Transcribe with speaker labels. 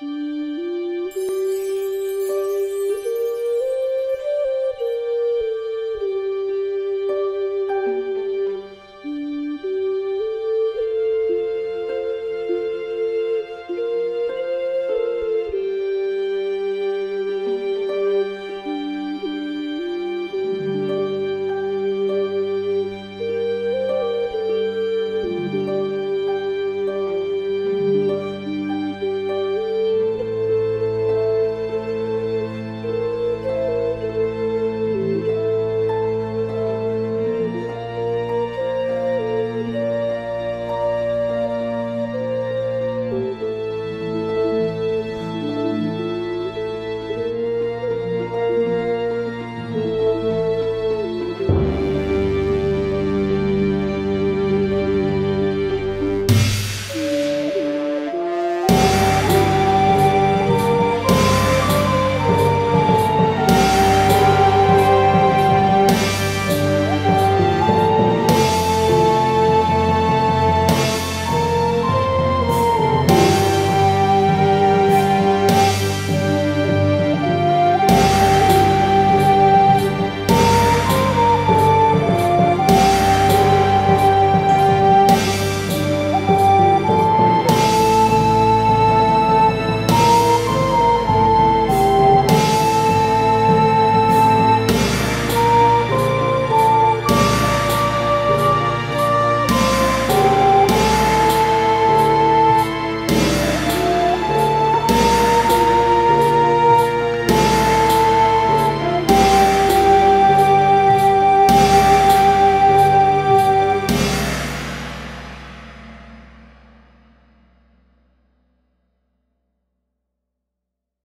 Speaker 1: Música